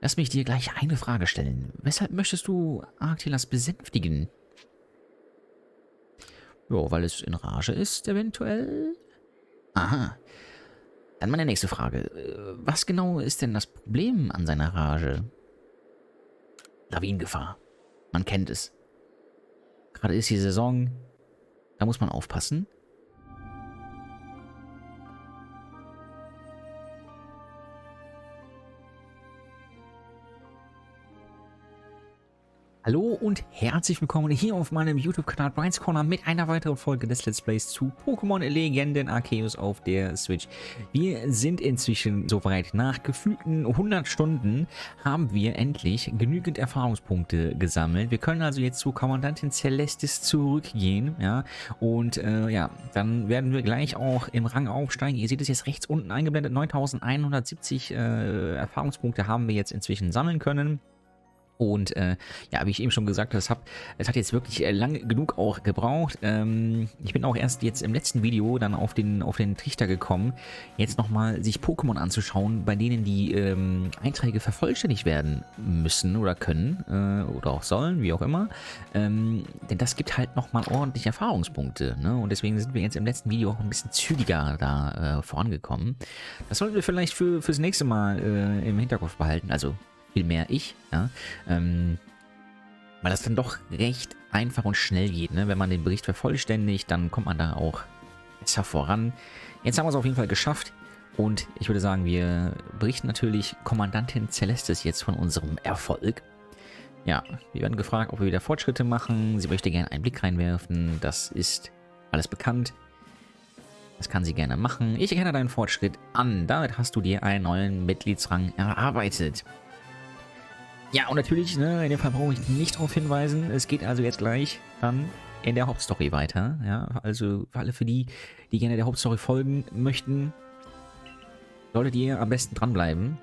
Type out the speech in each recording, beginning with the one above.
Lass mich dir gleich eine Frage stellen. Weshalb möchtest du Arctilas besänftigen? Ja, weil es in Rage ist, eventuell. Aha. Dann meine nächste Frage. Äh, was genau ist denn das Problem an seiner Rage? Lawinengefahr. Man kennt es. Gerade ist die Saison. Da muss man aufpassen. Hallo und herzlich willkommen hier auf meinem YouTube-Kanal Brian's Corner mit einer weiteren Folge des Let's Plays zu Pokémon Legenden Arceus auf der Switch. Wir sind inzwischen soweit. Nach gefühlten 100 Stunden haben wir endlich genügend Erfahrungspunkte gesammelt. Wir können also jetzt zu Kommandantin Celestis zurückgehen, ja, und äh, ja, dann werden wir gleich auch im Rang aufsteigen. Ihr seht es jetzt rechts unten eingeblendet, 9170 äh, Erfahrungspunkte haben wir jetzt inzwischen sammeln können. Und äh, ja, wie ich eben schon gesagt habe, es hat, jetzt wirklich äh, lange genug auch gebraucht. Ähm, ich bin auch erst jetzt im letzten Video dann auf den, auf den Trichter gekommen, jetzt nochmal sich Pokémon anzuschauen, bei denen die ähm, Einträge vervollständigt werden müssen oder können äh, oder auch sollen, wie auch immer. Ähm, denn das gibt halt nochmal ordentlich Erfahrungspunkte. Ne? Und deswegen sind wir jetzt im letzten Video auch ein bisschen zügiger da äh, vorangekommen. Das sollten wir vielleicht für, fürs nächste Mal äh, im Hinterkopf behalten. Also vielmehr ich, ja, ähm, weil das dann doch recht einfach und schnell geht, ne? Wenn man den Bericht vervollständigt, dann kommt man da auch besser voran. Jetzt haben wir es auf jeden Fall geschafft und ich würde sagen, wir berichten natürlich Kommandantin Celestis jetzt von unserem Erfolg. Ja, wir werden gefragt, ob wir wieder Fortschritte machen. Sie möchte gerne einen Blick reinwerfen. Das ist alles bekannt. Das kann sie gerne machen. Ich erkenne deinen Fortschritt an. Damit hast du dir einen neuen Mitgliedsrang erarbeitet. Ja, und natürlich, ne, in dem Fall brauche ich nicht darauf hinweisen. Es geht also jetzt gleich dann in der Hauptstory weiter. Ja, also für alle für die, die gerne der Hauptstory folgen möchten, solltet ihr am besten dranbleiben.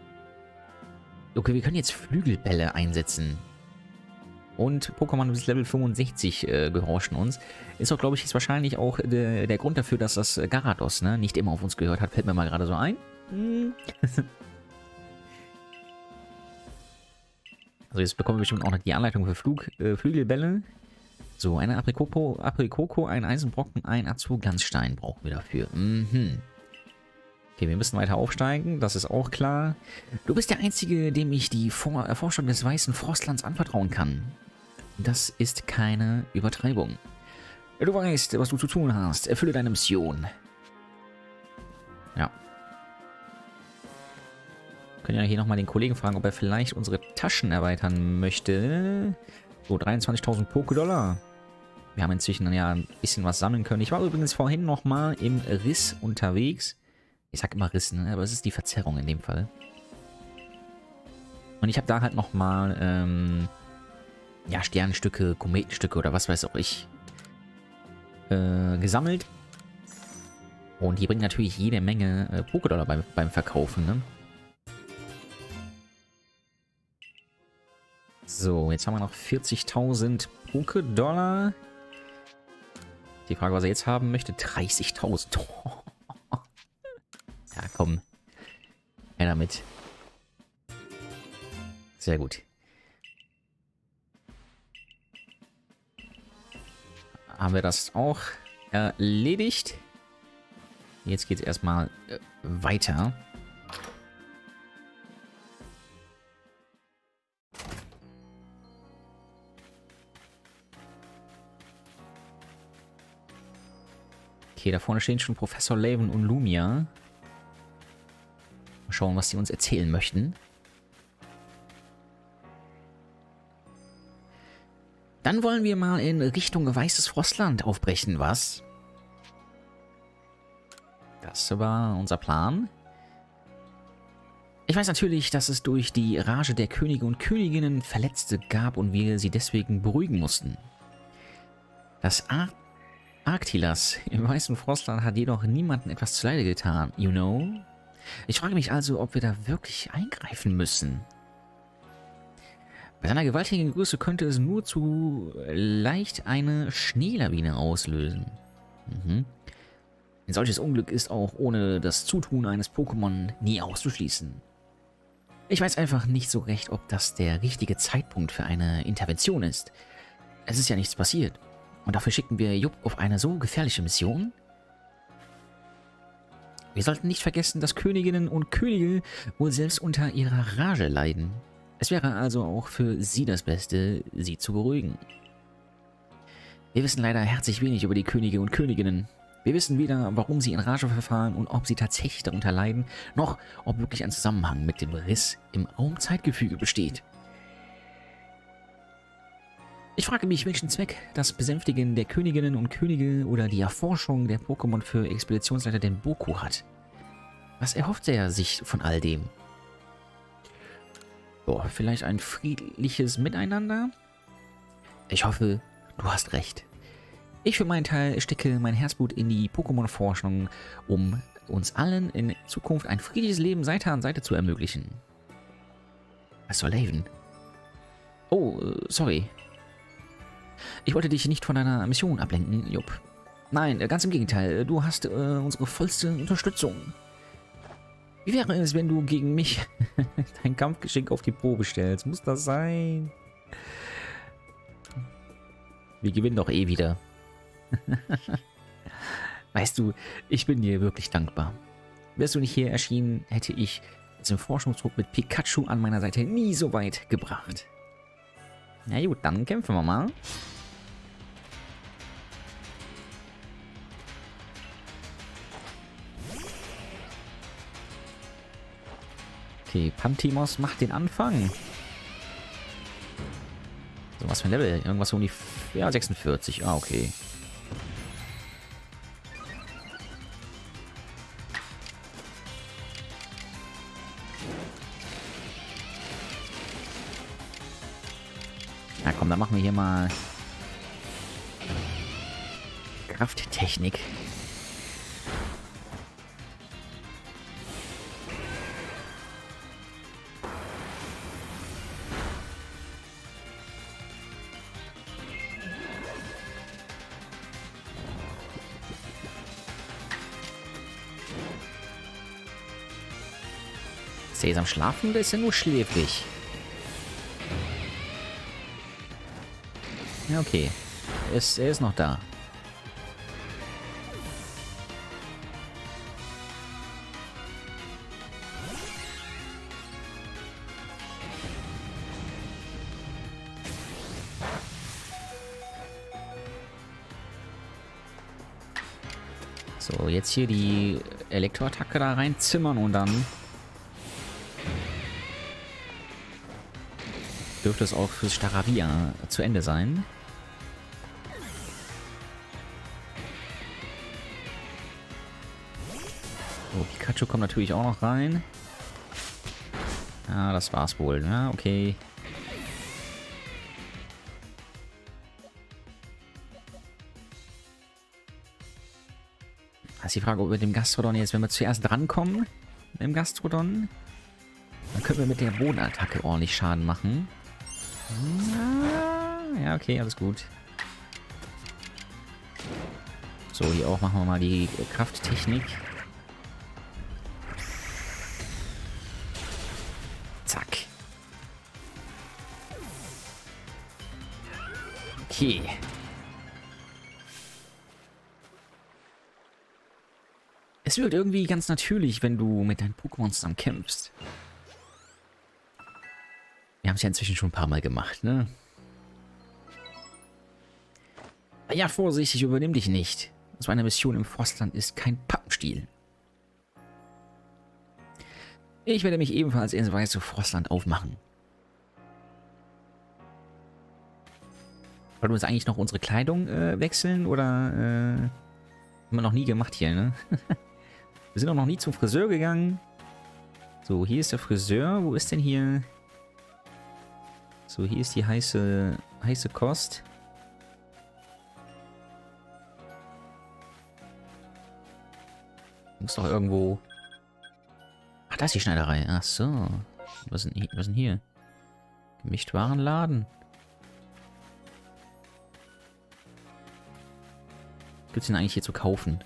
Okay, wir können jetzt Flügelbälle einsetzen. Und Pokémon bis Level 65 äh, gehorchen uns. Ist auch, glaube ich, jetzt wahrscheinlich auch de, der Grund dafür, dass das Garados ne, nicht immer auf uns gehört hat. Fällt mir mal gerade so ein. Also jetzt bekommen wir bestimmt auch noch die Anleitung für Flug, äh, Flügelbälle. So, eine Aprikoko, Aprikoko, ein Eisenbrocken, ein Azurglanzstein brauchen wir dafür. Mhm. Okay, wir müssen weiter aufsteigen, das ist auch klar. Du bist der Einzige, dem ich die Vor Erforschung des weißen Frostlands anvertrauen kann. Das ist keine Übertreibung. Du weißt, was du zu tun hast. Erfülle deine Mission. Ja, können ja hier nochmal den Kollegen fragen, ob er vielleicht unsere Taschen erweitern möchte. So, 23.000 Poké-Dollar. Wir haben inzwischen ja ein bisschen was sammeln können. Ich war übrigens vorhin nochmal im Riss unterwegs. Ich sag immer Riss, ne? aber es ist die Verzerrung in dem Fall. Und ich habe da halt nochmal, ähm, ja, Sternstücke, Kometenstücke oder was weiß auch ich, äh, gesammelt. Und die bringen natürlich jede Menge äh, Poké-Dollar beim, beim Verkaufen, ne? So, jetzt haben wir noch 40.000 Poké-Dollar. Die Frage, was er jetzt haben möchte, 30.000. ja, komm. Er damit. Sehr gut. Haben wir das auch erledigt. Jetzt geht es erstmal äh, weiter. Okay, da vorne stehen schon Professor Laven und Lumia. Mal schauen, was sie uns erzählen möchten. Dann wollen wir mal in Richtung Weißes Frostland aufbrechen, was? Das war unser Plan. Ich weiß natürlich, dass es durch die Rage der Könige und Königinnen Verletzte gab und wir sie deswegen beruhigen mussten. Das Art Arktilas im Weißen Frostland hat jedoch niemanden etwas zuleide getan, you know? Ich frage mich also, ob wir da wirklich eingreifen müssen. Bei seiner gewaltigen Größe könnte es nur zu leicht eine Schneelawine auslösen. Mhm. Ein solches Unglück ist auch ohne das Zutun eines Pokémon nie auszuschließen. Ich weiß einfach nicht so recht, ob das der richtige Zeitpunkt für eine Intervention ist. Es ist ja nichts passiert. Und dafür schicken wir Jupp auf eine so gefährliche Mission? Wir sollten nicht vergessen, dass Königinnen und Könige wohl selbst unter ihrer Rage leiden. Es wäre also auch für sie das Beste, sie zu beruhigen. Wir wissen leider herzlich wenig über die Könige und Königinnen. Wir wissen weder, warum sie in Rage verfahren und ob sie tatsächlich darunter leiden, noch ob wirklich ein Zusammenhang mit dem Riss im Raumzeitgefüge besteht. Ich frage mich, welchen Zweck das Besänftigen der Königinnen und Könige oder die Erforschung der Pokémon für Expeditionsleiter den Boku hat. Was erhofft er sich von all dem? Boah, vielleicht ein friedliches Miteinander? Ich hoffe, du hast recht. Ich für meinen Teil stecke mein Herzblut in die Pokémon-Forschung, um uns allen in Zukunft ein friedliches Leben Seite an Seite zu ermöglichen. Was soll Haven? Oh, äh, sorry. Ich wollte dich nicht von deiner Mission ablenken, Jupp. Nein, äh, ganz im Gegenteil. Du hast äh, unsere vollste Unterstützung. Wie wäre es, wenn du gegen mich dein Kampfgeschick auf die Probe stellst? Muss das sein? Wir gewinnen doch eh wieder. weißt du, ich bin dir wirklich dankbar. Wärst du nicht hier erschienen, hätte ich den Forschungsdruck mit Pikachu an meiner Seite nie so weit gebracht. Na gut, dann kämpfen wir mal. Okay, Pantimos macht den Anfang. So, was für ein Level? Irgendwas um die... Ja, 46. Ah, okay. Schlafen oder ist er nur schläfrig? Ja, okay. Er ist, er ist noch da. So, jetzt hier die Elektroattacke da reinzimmern und dann dürfte es auch fürs Staravia zu Ende sein. So, Pikachu kommt natürlich auch noch rein. Ja, das war's wohl. Ja, okay. Das ist die Frage, ob wir mit dem Gastrodon jetzt, wenn wir zuerst drankommen, mit dem Gastrodon, dann können wir mit der Bodenattacke ordentlich Schaden machen. Ja, okay, alles gut. So, hier auch machen wir mal die Krafttechnik. Zack. Okay. Es wirkt irgendwie ganz natürlich, wenn du mit deinen Pokémon zusammen kämpfst. Wir haben es ja inzwischen schon ein paar Mal gemacht, ne? Ja, Vorsicht, ich übernehme dich nicht. So eine Mission im Forstland ist kein Pappenstiel. Ich werde mich ebenfalls ins weiße Frostland aufmachen. Wollen wir uns eigentlich noch unsere Kleidung äh, wechseln oder äh, haben wir noch nie gemacht hier, ne? wir sind auch noch nie zum Friseur gegangen. So, hier ist der Friseur. Wo ist denn hier... So, hier ist die heiße, heiße Kost. Muss doch irgendwo... Ach, da ist die Schneiderei. Ach so. Was ist denn, was denn hier? Gemischtwarenladen. Gibt es den eigentlich hier zu kaufen?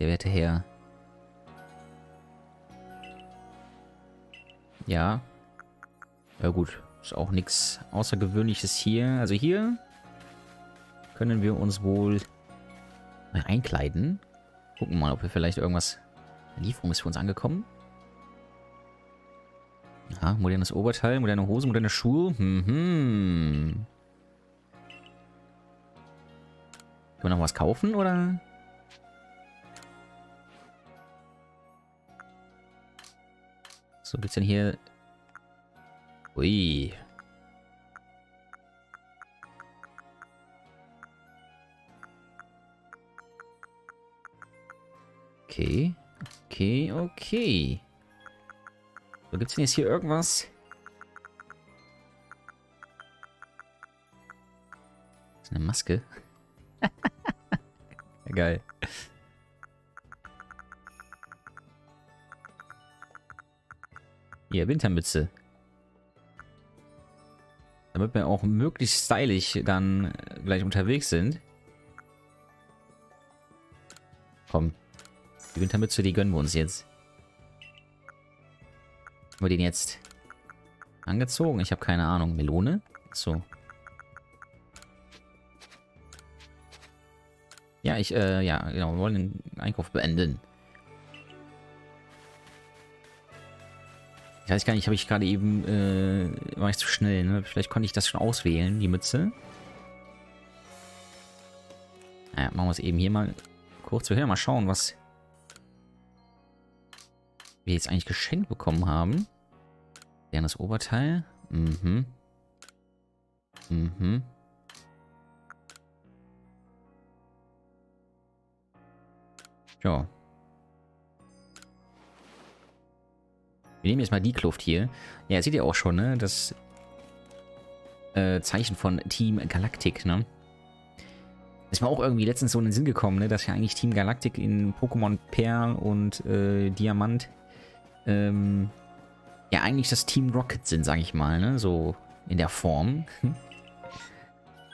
Der werte Herr. Ja. Ja gut, ist auch nichts Außergewöhnliches hier. Also hier können wir uns wohl einkleiden. Gucken mal, ob wir vielleicht irgendwas... Lieferung ist für uns angekommen. Ja, modernes Oberteil, moderne Hose, moderne Schuhe. Mhm. Können wir noch was kaufen, oder? So, gibt's denn hier... Ui. Okay. Okay, okay. So, gibt's denn jetzt hier irgendwas? Das ist eine Maske. Geil. Hier, Wintermütze. Damit wir auch möglichst stylisch dann gleich unterwegs sind. Komm. Die Wintermütze, die gönnen wir uns jetzt. Haben wir den jetzt angezogen? Ich habe keine Ahnung. Melone? So. Ja, ich, äh, ja, genau. Wir wollen den Einkauf beenden. Ich weiß gar nicht, habe ich gerade eben, äh, war ich zu schnell, ne? Vielleicht konnte ich das schon auswählen, die Mütze. Naja, machen wir es eben hier mal kurz zu hören. Mal schauen, was wir jetzt eigentlich geschenkt bekommen haben. Deren das Oberteil. Mhm. Mhm. Ja. Wir nehmen jetzt mal die Kluft hier. Ja, seht ihr auch schon, ne? Das äh, Zeichen von Team Galactic, ne? Ist mir auch irgendwie letztens so in den Sinn gekommen, ne? Dass ja eigentlich Team Galactic in Pokémon Perl und äh, Diamant ähm, ja eigentlich das Team Rocket sind, sag ich mal, ne? So in der Form.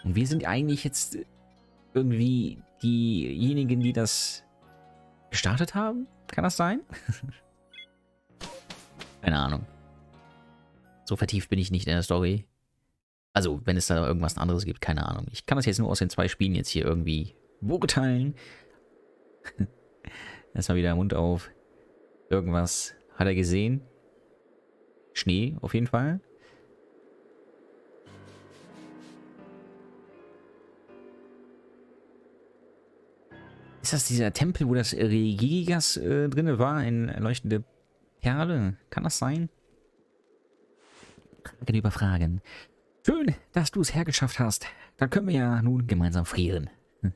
Und wir sind eigentlich jetzt irgendwie diejenigen, die das gestartet haben? Kann das sein? Keine Ahnung. So vertieft bin ich nicht in der Story. Also, wenn es da irgendwas anderes gibt, keine Ahnung. Ich kann das jetzt nur aus den zwei Spielen jetzt hier irgendwie beurteilen. Erstmal wieder Mund auf. Irgendwas hat er gesehen. Schnee auf jeden Fall. Ist das dieser Tempel, wo das Regigas äh, drin war, in leuchtende Perle? Kann das sein? Kann überfragen. Schön, dass du es hergeschafft hast. Dann können wir ja nun gemeinsam frieren. Hm.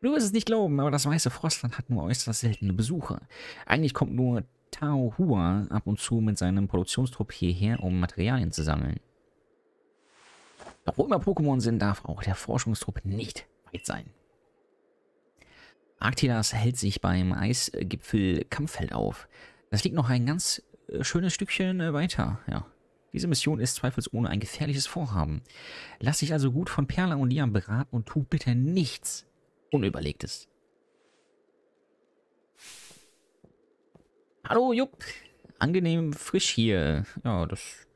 Du wirst es nicht glauben, aber das weiße Frostland hat nur äußerst seltene Besucher. Eigentlich kommt nur Tao Hua ab und zu mit seinem Produktionstrupp hierher, um Materialien zu sammeln. Doch wo immer Pokémon sind, darf auch der Forschungstrupp nicht weit sein. Arctilas hält sich beim Eisgipfel Kampffeld auf. Das liegt noch ein ganz äh, schönes Stückchen äh, weiter, ja. Diese Mission ist zweifelsohne ein gefährliches Vorhaben. Lass dich also gut von Perla und Liam beraten und tu bitte nichts Unüberlegtes. Hallo, Jupp. Angenehm frisch hier. Ja, das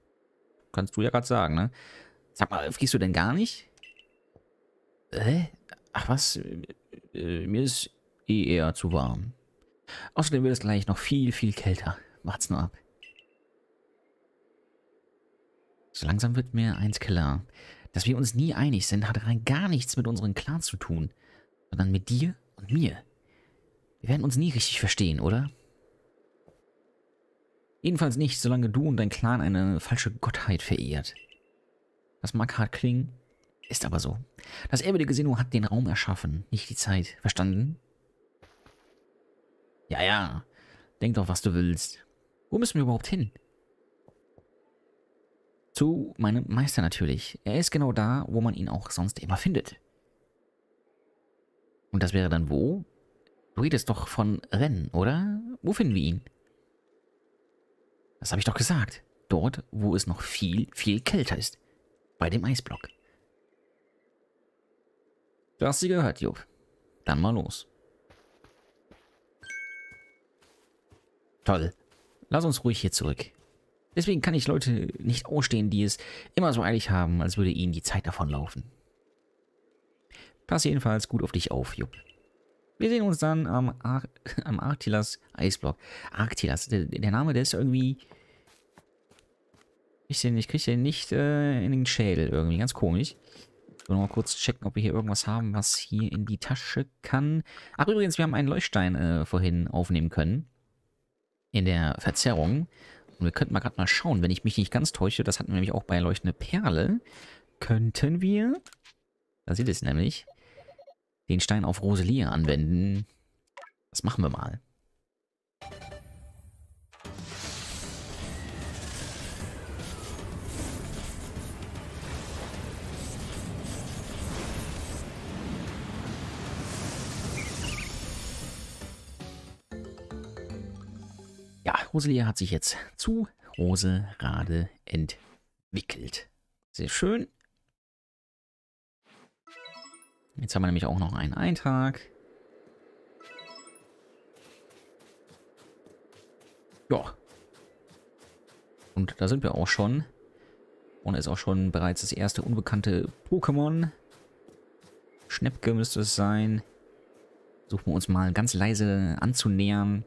kannst du ja gerade sagen, ne? Sag mal, friest du denn gar nicht? Äh? Ach was? Äh, mir ist eh eher zu warm. Außerdem wird es gleich noch viel, viel kälter. Wart's nur ab. So langsam wird mir eins klar. Dass wir uns nie einig sind, hat rein gar nichts mit unseren Clans zu tun, sondern mit dir und mir. Wir werden uns nie richtig verstehen, oder? Jedenfalls nicht, solange du und dein Clan eine falsche Gottheit verehrt. Das mag hart klingen, ist aber so. Das Erbe der Gesinnung hat den Raum erschaffen, nicht die Zeit. Verstanden? Ja, ja. Denk doch, was du willst. Wo müssen wir überhaupt hin? Zu meinem Meister natürlich. Er ist genau da, wo man ihn auch sonst immer findet. Und das wäre dann wo? Du redest doch von Rennen, oder? Wo finden wir ihn? Das habe ich doch gesagt. Dort, wo es noch viel, viel kälter ist. Bei dem Eisblock. Du hast sie gehört, Jupp. Dann mal los. Toll. Lass uns ruhig hier zurück. Deswegen kann ich Leute nicht ausstehen, die es immer so eilig haben, als würde ihnen die Zeit davonlaufen. Pass jedenfalls gut auf dich auf, Jupp. Wir sehen uns dann am, Ar am Arctilas Eisblock. Arctilas, der, der, Name, der ist irgendwie... Ich, den, ich kriege den nicht äh, in den Schädel irgendwie, ganz komisch. Ich will noch mal kurz checken, ob wir hier irgendwas haben, was hier in die Tasche kann. Ach übrigens, wir haben einen Leuchtstein äh, vorhin aufnehmen können. In der Verzerrung. Und wir könnten mal gerade mal schauen, wenn ich mich nicht ganz täusche, das hatten wir nämlich auch bei Leuchtende Perle, könnten wir, da sieht es nämlich, den Stein auf Roselia anwenden. Das machen wir mal. Ja, Roselia hat sich jetzt zu Roserade entwickelt. Sehr schön. Jetzt haben wir nämlich auch noch einen Eintrag. Ja. Und da sind wir auch schon. Und ist auch schon bereits das erste unbekannte Pokémon. Schnäppke müsste es sein. Suchen wir uns mal ganz leise anzunähern.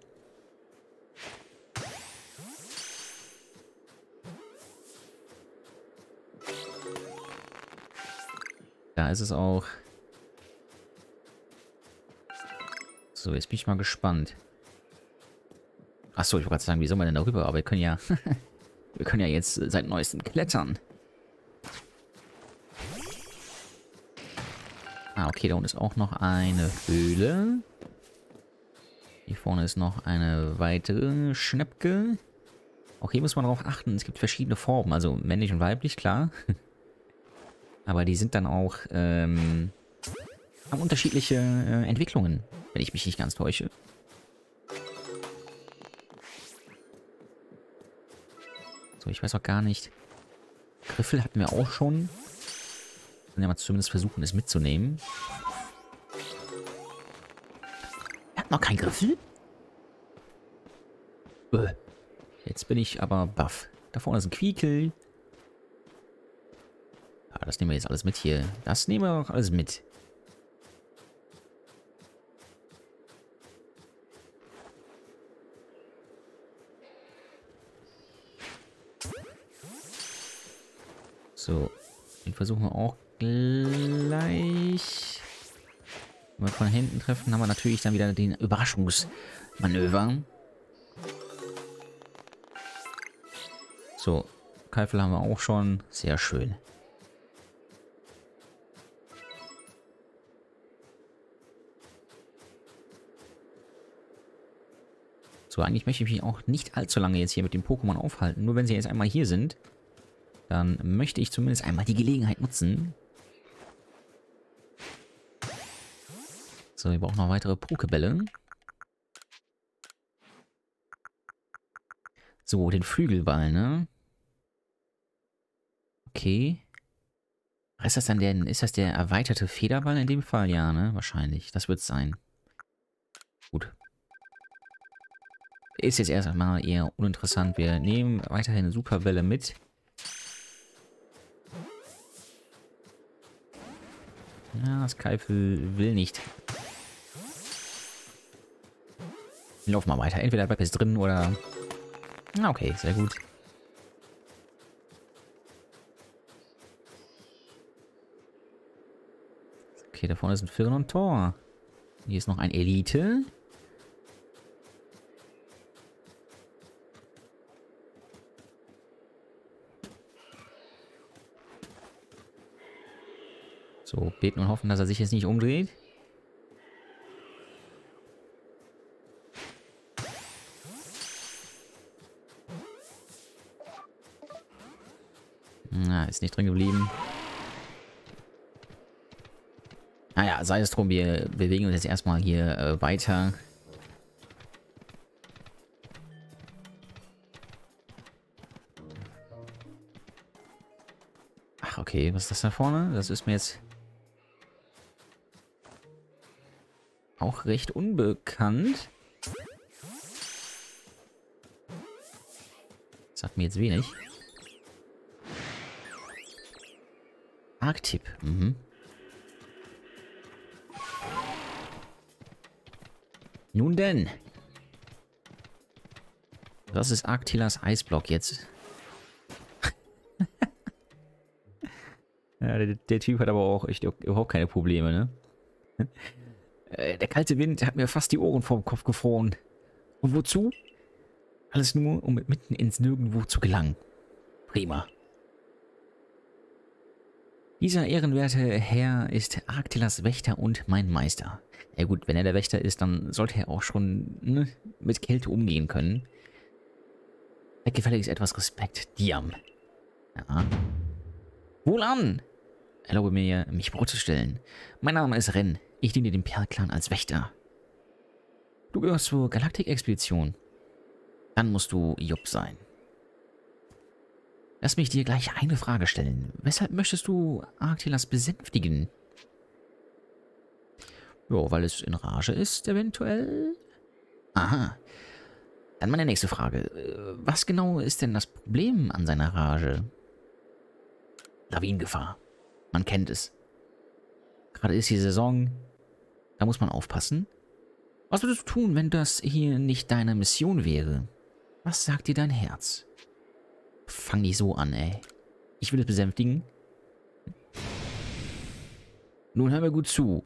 Da ist es auch. So, jetzt bin ich mal gespannt. Achso, ich wollte gerade sagen, wie soll man denn darüber? Aber wir können ja... wir können ja jetzt seit neuestem klettern. Ah, okay, da unten ist auch noch eine Höhle. Hier vorne ist noch eine weitere Schnäppke. Auch hier muss man darauf achten, es gibt verschiedene Formen, also männlich und weiblich, klar. Aber die sind dann auch, ähm, haben unterschiedliche äh, Entwicklungen wenn ich mich nicht ganz täusche. So, ich weiß auch gar nicht. Griffel hatten wir auch schon. Können ja mal zumindest versuchen, es mitzunehmen. Er hat noch kein Griffel? Jetzt bin ich aber baff. Da vorne ist ein Quiekel. Das nehmen wir jetzt alles mit hier. Das nehmen wir auch alles mit. So, den versuchen wir auch gleich. Wenn wir von hinten treffen, haben wir natürlich dann wieder den Überraschungsmanöver. So, Keifel haben wir auch schon. Sehr schön. So, eigentlich möchte ich mich auch nicht allzu lange jetzt hier mit dem Pokémon aufhalten. Nur wenn sie jetzt einmal hier sind, dann möchte ich zumindest einmal die Gelegenheit nutzen. So, wir brauchen noch weitere Pokebälle. So, den Flügelball, ne? Okay. Ist das dann der, ist das der erweiterte Federball in dem Fall? Ja, ne? Wahrscheinlich. Das wird es sein. Gut. Ist jetzt erst einmal eher uninteressant. Wir nehmen weiterhin eine Superwelle mit. Ja, Keifel will nicht. Laufen mal weiter. Entweder bleibt es drin oder... Okay, sehr gut. Okay, da vorne ist ein Firn und Tor. Hier ist noch ein Elite. So, beten und hoffen, dass er sich jetzt nicht umdreht. Na, ist nicht drin geblieben. Naja, sei es drum, wir bewegen uns jetzt erstmal hier äh, weiter. Ach, okay, was ist das da vorne? Das ist mir jetzt auch recht unbekannt. Sagt mir jetzt wenig. Arctip, mhm. Nun denn. Das ist Arctilas Eisblock jetzt. ja, der, der, Typ hat aber auch echt überhaupt keine Probleme, ne? Äh, der kalte Wind hat mir fast die Ohren vom Kopf gefroren. Und wozu? Alles nur, um mitten ins Nirgendwo zu gelangen. Prima. Dieser ehrenwerte Herr ist Arctilas Wächter und mein Meister. Ja gut, wenn er der Wächter ist, dann sollte er auch schon ne, mit Kälte umgehen können. Gefälligst etwas Respekt, Diam. Ja. Wohlan! Erlaube mir, mich vorzustellen. Mein Name ist Ren. Ich diene dem Perl-Clan als Wächter. Du gehörst zur Galaktik-Expedition. Dann musst du Jupp sein. Lass mich dir gleich eine Frage stellen. Weshalb möchtest du Arctilas besänftigen? Ja, weil es in Rage ist, eventuell? Aha. Dann meine nächste Frage. Was genau ist denn das Problem an seiner Rage? Lawinengefahr. Man kennt es. Gerade ist die Saison. Da muss man aufpassen. Was würdest du tun, wenn das hier nicht deine Mission wäre? Was sagt dir dein Herz? Fang nicht so an, ey. Ich will es besänftigen. Nun hör mir gut zu.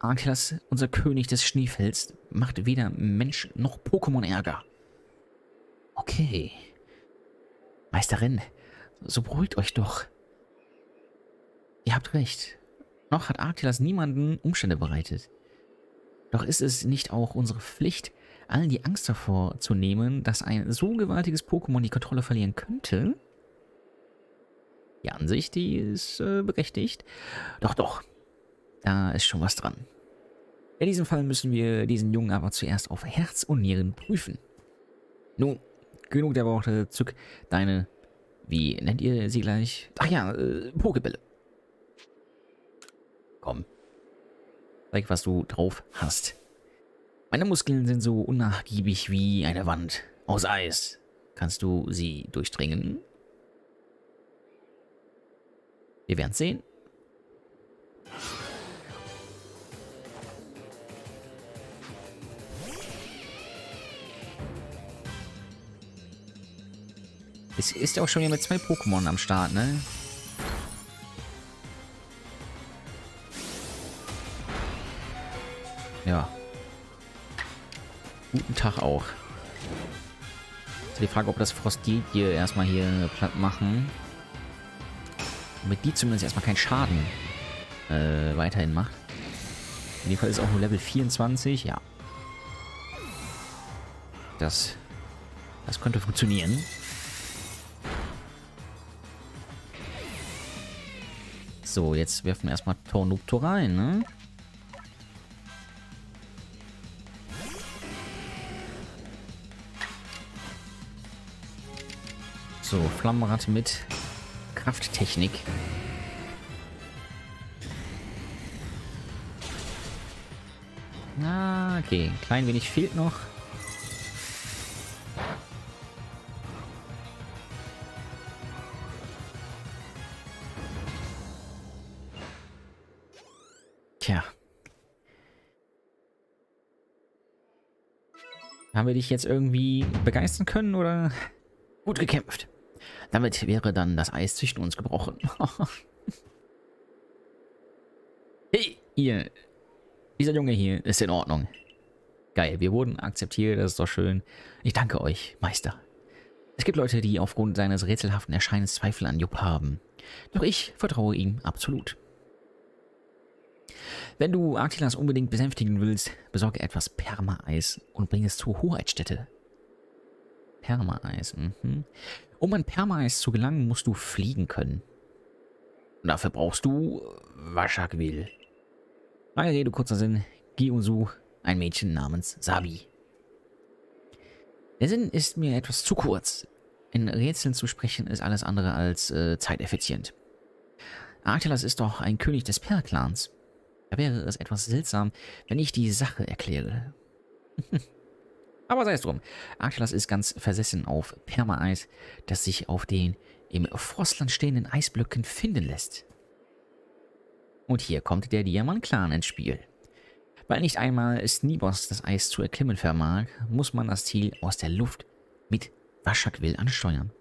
Arklas, unser König des Schneefelds, macht weder Mensch noch Pokémon Ärger. Okay. Meisterin, so beruhigt euch doch. Ihr habt recht. Noch hat Arktilas niemanden Umstände bereitet. Doch ist es nicht auch unsere Pflicht, allen die Angst davor zu nehmen, dass ein so gewaltiges Pokémon die Kontrolle verlieren könnte? Die Ansicht, die ist äh, berechtigt. Doch, doch. Da ist schon was dran. In diesem Fall müssen wir diesen Jungen aber zuerst auf Herz und Nieren prüfen. Nun, genug der Worte. Zück deine, wie nennt ihr sie gleich? Ach ja, äh, Pokebälle. Komm. Zeig, was du drauf hast. Meine Muskeln sind so unnachgiebig wie eine Wand aus Eis. Kannst du sie durchdringen? Wir werden sehen. Es ist auch schon wieder mit zwei Pokémon am Start, ne? Ja. Guten Tag auch. Also die Frage, ob das Frostil hier erstmal hier platt machen. Damit die zumindest erstmal keinen Schaden äh, weiterhin macht. In dem Fall ist auch nur Level 24, ja. Das, das könnte funktionieren. So, jetzt werfen wir erstmal Tornupto rein, ne? So, Flammenrad mit Krafttechnik. Ah, okay. Klein wenig fehlt noch. Tja. Haben wir dich jetzt irgendwie begeistern können oder gut gekämpft? Damit wäre dann das Eis zwischen uns gebrochen. hey, ihr. Dieser Junge hier ist in Ordnung. Geil, wir wurden akzeptiert, das ist doch schön. Ich danke euch, Meister. Es gibt Leute, die aufgrund seines rätselhaften Erscheinens Zweifel an Jupp haben. Doch ich vertraue ihm absolut. Wenn du Artilas unbedingt besänftigen willst, besorge etwas Perma-Eis und bring es zur Hoheitsstätte. Perma-Eis, mhm. Um an Permaeis zu gelangen, musst du fliegen können. Dafür brauchst du Waschakwil. Lange Rede, kurzer Sinn. Gionsu, ein Mädchen namens Sabi. Der Sinn ist mir etwas zu kurz. In Rätseln zu sprechen ist alles andere als äh, zeiteffizient. Artelas ist doch ein König des Perlclans. Da wäre es etwas seltsam, wenn ich die Sache erkläre. Aber sei es drum. Arctilas ist ganz versessen auf Permaeis, das sich auf den im Frostland stehenden Eisblöcken finden lässt. Und hier kommt der Diamant-Clan ins Spiel. Weil nicht einmal Snibos das Eis zu erklimmen vermag, muss man das Ziel aus der Luft mit Waschakwil ansteuern.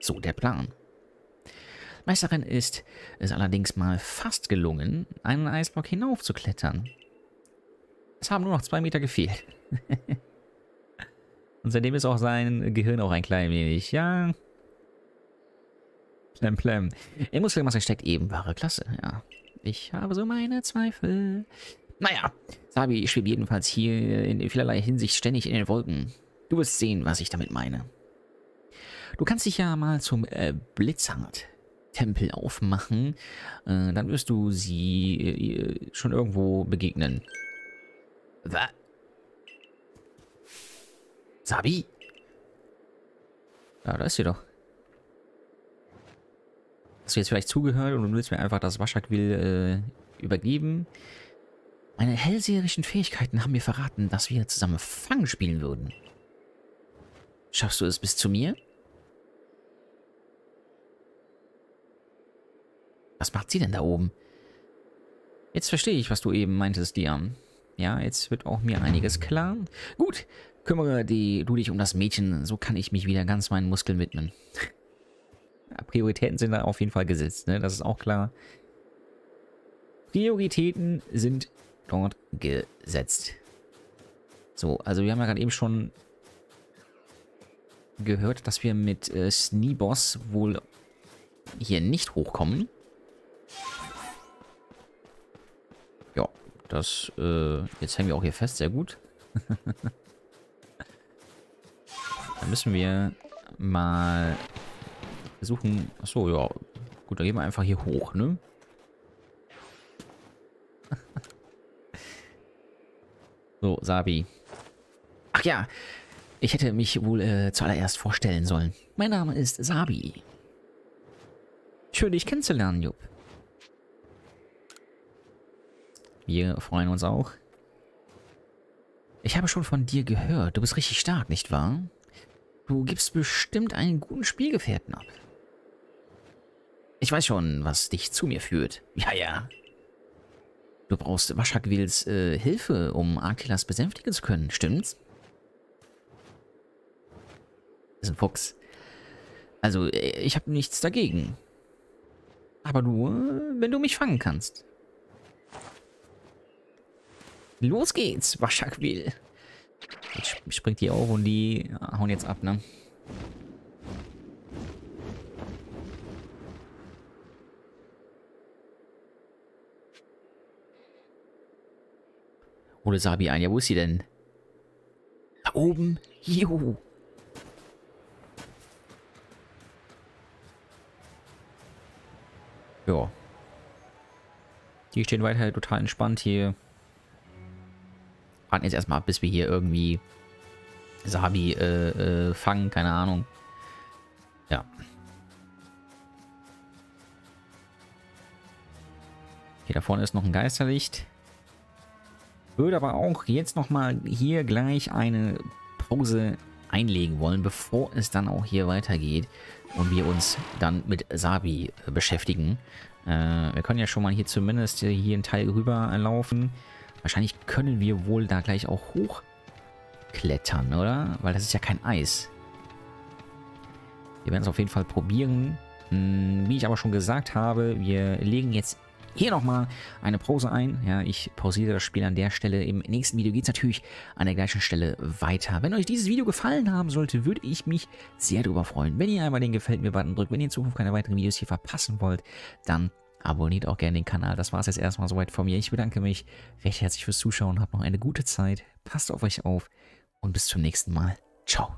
So der Plan. Meisterin ist es allerdings mal fast gelungen, einen Eisblock hinaufzuklettern. Es haben nur noch zwei Meter gefehlt. Und seitdem ist auch sein Gehirn auch ein klein wenig, ja. Plem, plem. In Muskelmasse steckt eben wahre Klasse, ja. Ich habe so meine Zweifel. Naja, Sabi schwebt jedenfalls hier in vielerlei Hinsicht ständig in den Wolken. Du wirst sehen, was ich damit meine. Du kannst dich ja mal zum äh, Blitzhand-Tempel aufmachen. Äh, dann wirst du sie äh, schon irgendwo begegnen. Was? Sabi? Ja, da ist sie doch. Hast du jetzt vielleicht zugehört und du willst mir einfach das Waschakwil äh, übergeben? Meine hellseherischen Fähigkeiten haben mir verraten, dass wir zusammen Fang spielen würden. Schaffst du es bis zu mir? Was macht sie denn da oben? Jetzt verstehe ich, was du eben meintest, Diam. Ja, jetzt wird auch mir einiges klar. Gut, kümmere die, du dich um das Mädchen, so kann ich mich wieder ganz meinen Muskeln widmen. Prioritäten sind da auf jeden Fall gesetzt, ne? Das ist auch klar. Prioritäten sind dort gesetzt. So, also wir haben ja gerade eben schon gehört, dass wir mit äh, Sneeboss wohl hier nicht hochkommen. Ja, das, äh, jetzt hängen wir auch hier fest, sehr gut. Dann müssen wir mal versuchen... Achso, ja. Gut, dann gehen wir einfach hier hoch, ne? so, Sabi. Ach ja, ich hätte mich wohl äh, zuallererst vorstellen sollen. Mein Name ist Sabi. Schön, dich kennenzulernen, Jupp. Wir freuen uns auch. Ich habe schon von dir gehört. Du bist richtig stark, nicht wahr? Du gibst bestimmt einen guten Spielgefährten ab. Ich weiß schon, was dich zu mir führt. Ja, ja. Du brauchst Waschakwils äh, Hilfe, um Artilas besänftigen zu können, stimmt's? Das ist ein Fuchs. Also, äh, ich habe nichts dagegen. Aber nur, wenn du mich fangen kannst. Los geht's, Waschakwil. Jetzt springt die auf und die hauen jetzt ab, ne? Hole Sabi ein. Ja, wo ist sie denn? Da oben. Juhu. Ja. Die stehen weiter total entspannt hier. Warten jetzt erstmal ab, bis wir hier irgendwie Sabi äh, äh, fangen. Keine Ahnung. Ja. Hier da vorne ist noch ein Geisterlicht. Würde aber auch jetzt nochmal hier gleich eine Pause einlegen wollen, bevor es dann auch hier weitergeht und wir uns dann mit Sabi äh, beschäftigen. Äh, wir können ja schon mal hier zumindest hier einen Teil rüber laufen. Wahrscheinlich können wir wohl da gleich auch hochklettern, oder? Weil das ist ja kein Eis. Wir werden es auf jeden Fall probieren. Hm, wie ich aber schon gesagt habe, wir legen jetzt hier nochmal eine Pause ein. Ja, ich pausiere das Spiel an der Stelle. Im nächsten Video geht es natürlich an der gleichen Stelle weiter. Wenn euch dieses Video gefallen haben sollte, würde ich mich sehr darüber freuen. Wenn ihr einmal den Gefällt mir-Button drückt, wenn ihr in Zukunft keine weiteren Videos hier verpassen wollt, dann Abonniert auch gerne den Kanal. Das war es jetzt erstmal soweit von mir. Ich bedanke mich recht herzlich fürs Zuschauen. Habt noch eine gute Zeit. Passt auf euch auf und bis zum nächsten Mal. Ciao.